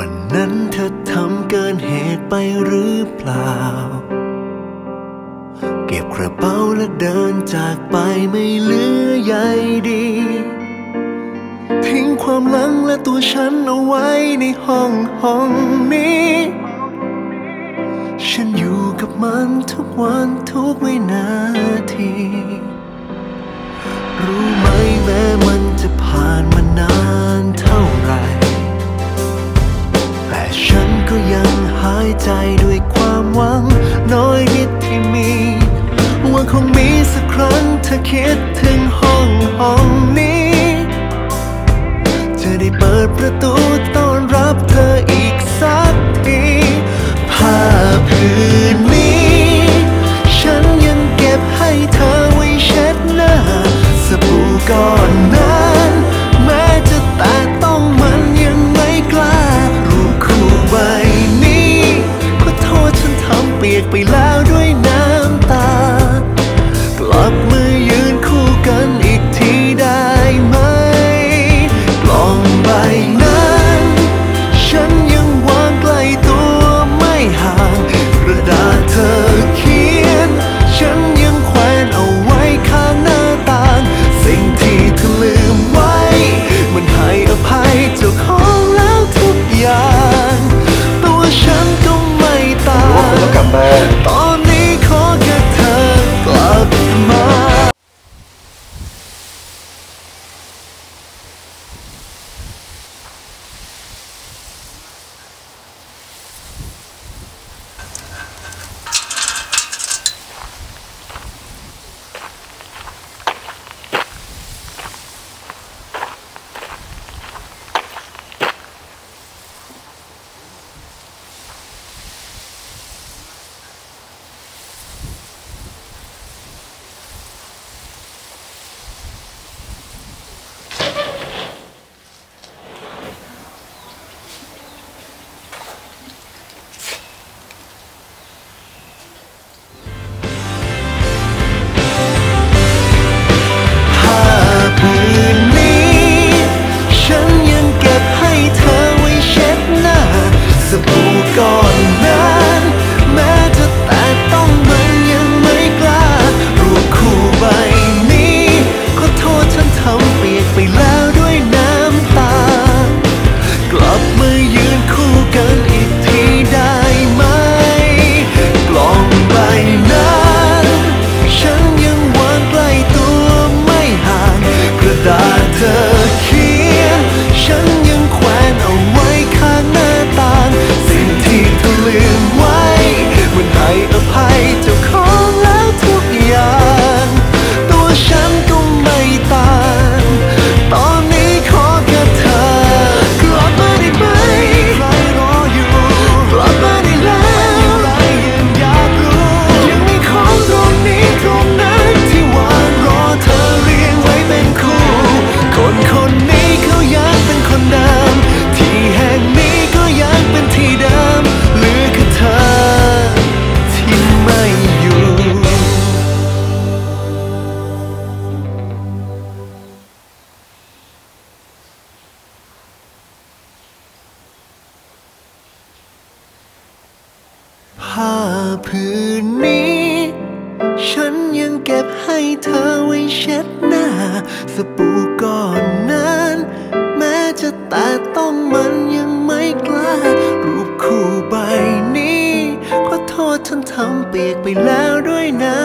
วันนั้นเธอทำเกินเหตุไปหรือเปล่า เก็บกระเป๋าและเดินจากไปไม่เหลือใยดี ทิ้งความหลังและตัวฉันเอาไว้ในห้องห้องนี้ ฉันอยู่กับมันทุกวันทุกวินาที รู้ไหมแม้มันจะผ่านมานาน ใจด้วยความหวัง น้อยนิดที่มี ว่าคงมีสักครั้งเธอคิดถึงห้องห้องนี้ จะได้เปิดประตูต้อนรับเธออีก ผืนนี้ ฉันยังเก็บให้เธอไว้เช็ดหน้า สบู่ก่อนนั้น แม้จะแต่ต้องมันยังไม่กล้า รูปคู่ใบนี้ ขอโทษฉันทำเปียกไปแล้วด้วยนะ